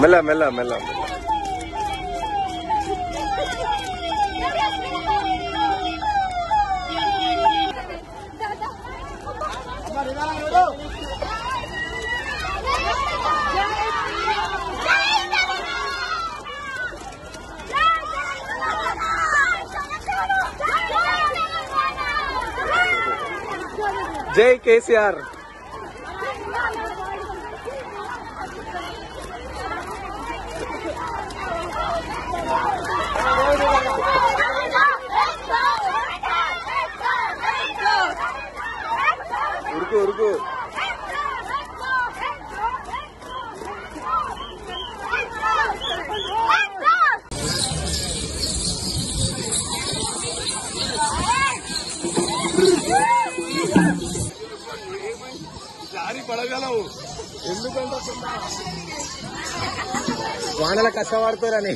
मिला मिला मिला। जय केसीआर। ఉరుకు ఉరుకు. జారి పడగలవు. ఎందుకంటే వానల కష్టపడతారని